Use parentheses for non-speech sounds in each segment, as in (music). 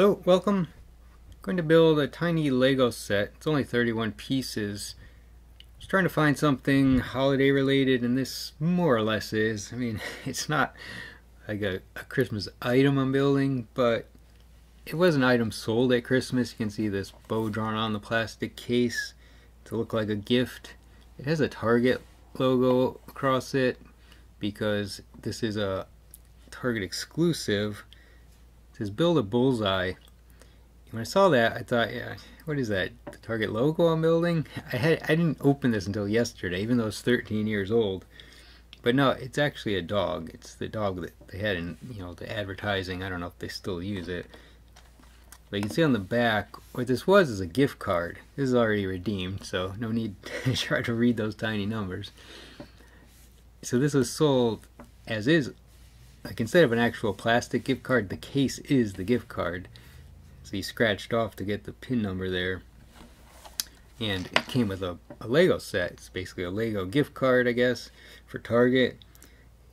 Hello, welcome. I'm going to build a tiny Lego set. It's only 31 pieces. Just trying to find something holiday related and this more or less is. I mean, (laughs) it's not like a, a Christmas item I'm building, but it was an item sold at Christmas. You can see this bow drawn on the plastic case to look like a gift. It has a Target logo across it because this is a Target exclusive says build a bullseye. When I saw that, I thought, yeah, what is that? The Target logo I'm building? I had I didn't open this until yesterday, even though it's 13 years old. But no, it's actually a dog. It's the dog that they had in you know the advertising. I don't know if they still use it. But you can see on the back, what this was is a gift card. This is already redeemed, so no need (laughs) to try to read those tiny numbers. So this was sold as is like instead of an actual plastic gift card, the case is the gift card. So you scratched off to get the pin number there. And it came with a, a Lego set. It's basically a Lego gift card, I guess, for Target.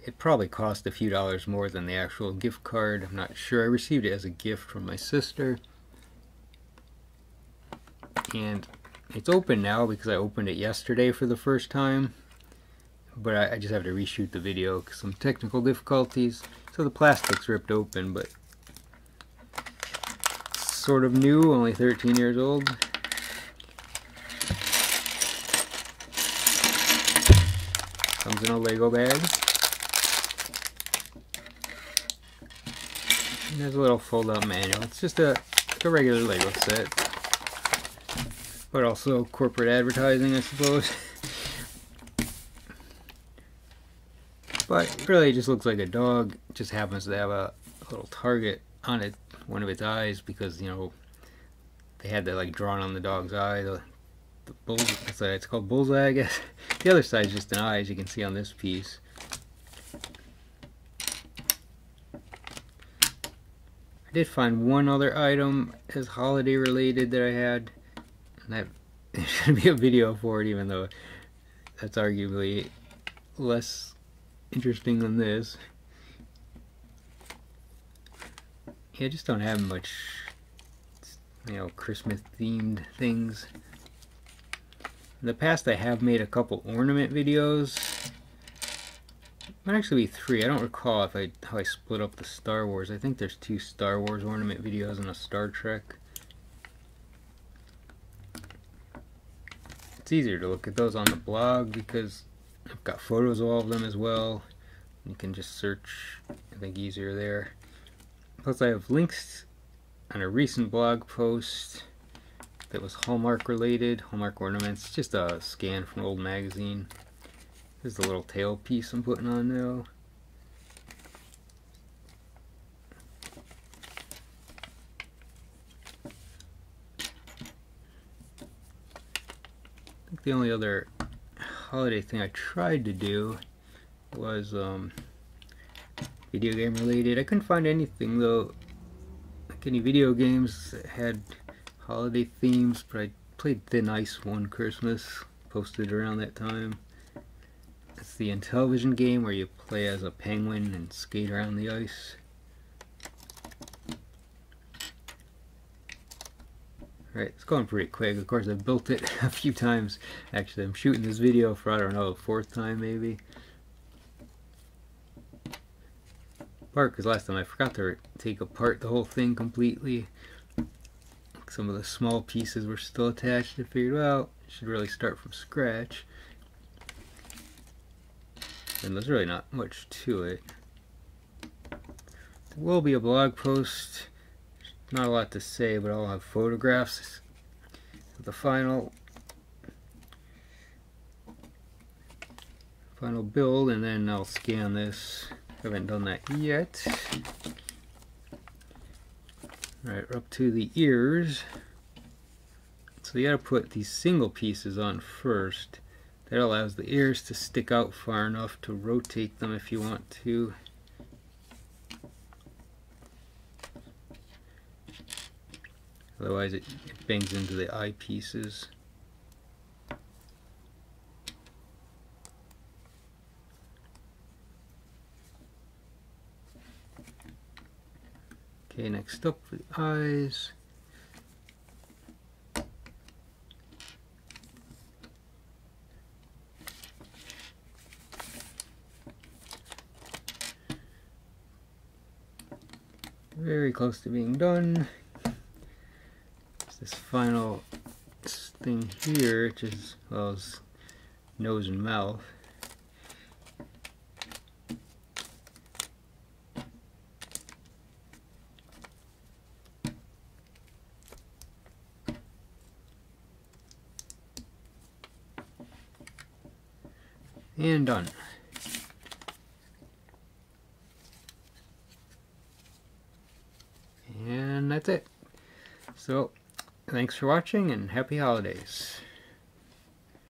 It probably cost a few dollars more than the actual gift card. I'm not sure. I received it as a gift from my sister. And it's open now because I opened it yesterday for the first time but I, I, just have to reshoot the video because some technical difficulties. So the plastic's ripped open, but sort of new, only 13 years old. Comes in a Lego bag. And there's a little fold-out manual. It's just a, a regular Lego set. But also corporate advertising, I suppose. (laughs) But really, it just looks like a dog. Just happens to have a, little target on it, one of its eyes, because you know they had that like drawn on the dog's eye. The, the bull, it's, it's called bullseye, I guess. (laughs) The other side is just an eye, as you can see on this piece. I did find one other item as holiday related that I had. That (laughs) should be a video for it, even though that's arguably less interesting than this. Yeah, I just don't have much, you know, Christmas themed things. In the past I have made a couple ornament videos. Might actually be three. I don't recall if I how I split up the Star Wars. I think there's two Star Wars ornament videos and a Star Trek. It's easier to look at those on the blog because I've got photos of all of them as well. You can just search, I think easier there. Plus I have links on a recent blog post that was Hallmark related, Hallmark ornaments, just a scan from an old magazine. This is the little tail piece I'm putting on now. I think the only other holiday thing I tried to do was um, video game related. I couldn't find anything though, like any video games that had holiday themes, but I played Thin Ice one Christmas, posted around that time. It's the Intellivision game where you play as a penguin and skate around the ice. Right, it's going pretty quick. Of course, I've built it (laughs) a few times. Actually, I'm shooting this video for, I don't know, fourth time maybe. Part because last time I forgot to take apart the whole thing completely. Some of the small pieces were still attached. I figured, well, I should really start from scratch. And there's really not much to it. There will be a blog post not a lot to say, but I'll have photographs of the final final build, and then I'll scan this. Haven't done that yet. Alright, up to the ears. So you gotta put these single pieces on first. That allows the ears to stick out far enough to rotate them if you want to. Otherwise it, it bangs into the eyepieces. Okay, next up for the eyes. Very close to being done. Final thing here, which is, well, nose and mouth. And done. And that's it. So, thanks for watching and happy holidays.